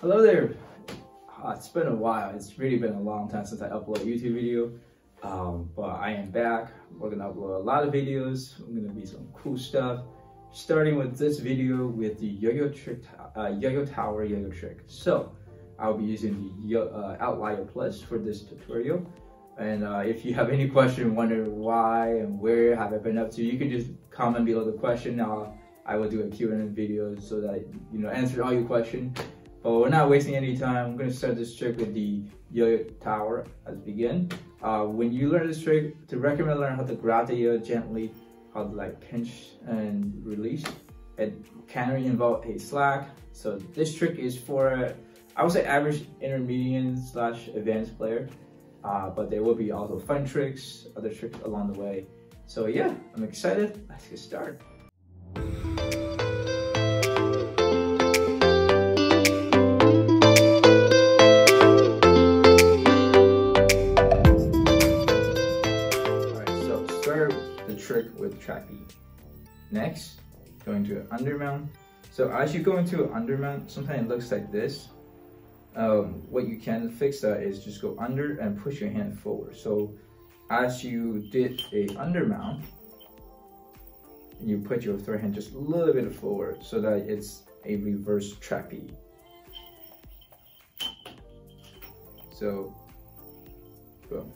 Hello there. Uh, it's been a while. It's really been a long time since I uploaded a YouTube video. Um, but I am back. We're gonna upload a lot of videos. I'm gonna be some cool stuff. Starting with this video with the yo-yo trick, uh, yo-yo tower yo-yo trick. So I'll be using the uh, Outlier Plus for this tutorial. And uh, if you have any question, wonder why and where have I been up to, you can just comment below the question. I'll, I will do a Q&A video so that you know answer all your questions. But we're not wasting any time. I'm gonna start this trick with the yo-yo tower as begin. Uh, when you learn this trick, to recommend learn how to grab the yo gently, how to like pinch and release. It can involve a slack. So this trick is for, I would say average intermediate slash advanced player. Uh, but there will be also fun tricks, other tricks along the way. So yeah, I'm excited. Let's get started. Next, going to an undermount. So as you go into an undermount, sometimes it looks like this um, what you can fix that is just go under and push your hand forward. So as you did a undermount, you put your third hand just a little bit forward so that it's a reverse trappy. So, boom,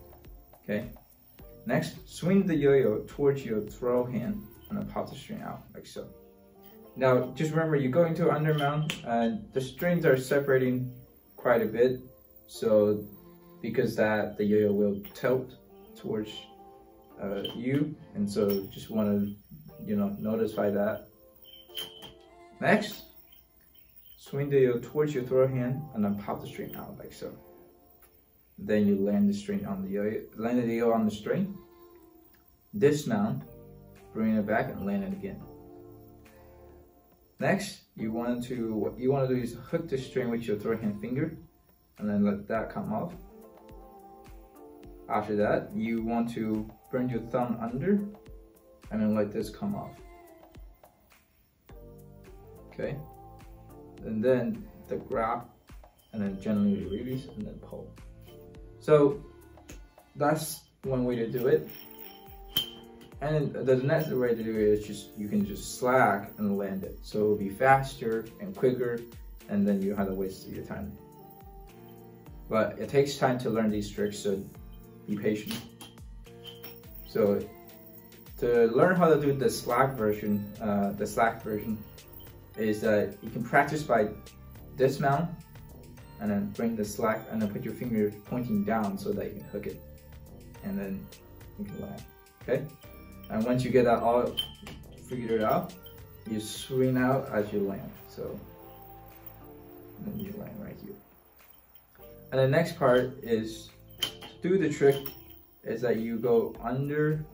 okay. Next, swing the yo-yo towards your throw hand and then pop the string out like so. Now, just remember, you go into undermount and the strings are separating quite a bit. So because that the yo-yo will tilt towards uh, you. And so just want to, you know, notify that. Next, swing the yo towards your throw hand and then pop the string out like so. Then you land the string on the yo, land the yo on the string. Dismount, bring it back and land it again. Next, you want to what you want to do is hook the string with your third hand finger and then let that come off. After that, you want to bring your thumb under and then let this come off. Okay, and then the grab and then gently release and then pull. So that's one way to do it. And the next way to do it is just, you can just slack and land it. So it'll be faster and quicker and then you don't have to waste your time. But it takes time to learn these tricks, so be patient. So to learn how to do the slack version, uh, the slack version is that you can practice by dismount and then bring the slack and then put your finger pointing down so that you can hook it and then you can land, okay? And once you get that all figured out, you swing out as you land. So, then you land right here. And the next part is, to do the trick, is that you go under,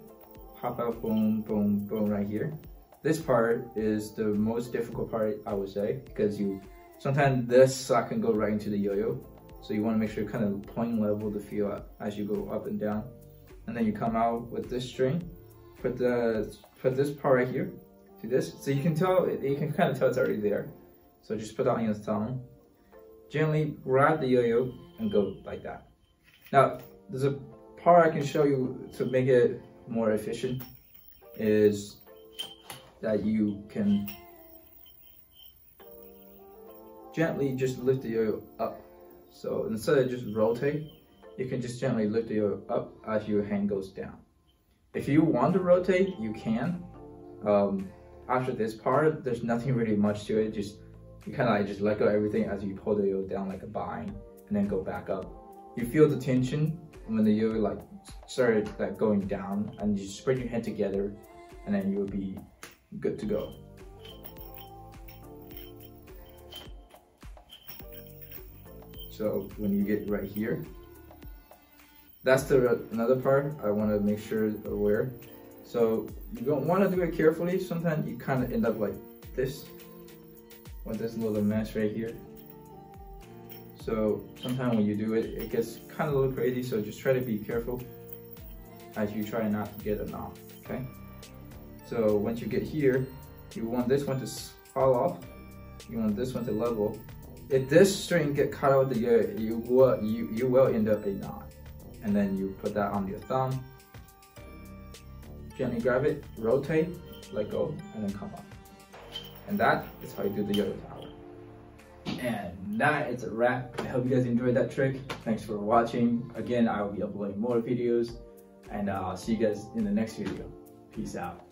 pop out, boom, boom, boom, right here. This part is the most difficult part, I would say, because you, sometimes this sock can go right into the yo-yo. So you want to make sure you kind of point level the feel as you go up and down. And then you come out with this string. Put the put this part right here. To this? So you can tell you can kind of tell it's already there. So just put that on your thumb. Gently grab the yo-yo and go like that. Now there's a part I can show you to make it more efficient is that you can gently just lift the yo-yo up so instead of just rotate you can just gently lift the yo-yo up as your hand goes down if you want to rotate, you can. Um, after this part, there's nothing really much to it. Just you kind of like just let go everything as you pull the yo down like a bind and then go back up. You feel the tension when the yo like started like going down and you spread your hand together and then you'll be good to go. So when you get right here, that's the another part I want to make sure aware. So you don't want to do it carefully. Sometimes you kind of end up like this, with this little mess right here. So sometimes when you do it, it gets kind of a little crazy. So just try to be careful as you try not to get a knot, okay? So once you get here, you want this one to fall off. You want this one to level. If this string get cut out of the ear, you will you you will end up a knot. And then you put that on your thumb, gently grab it, rotate, let go, and then come up. And that is how you do the yo-yo tower. And that is a wrap. I hope you guys enjoyed that trick. Thanks for watching. Again, I will be uploading more videos and uh, I'll see you guys in the next video. Peace out.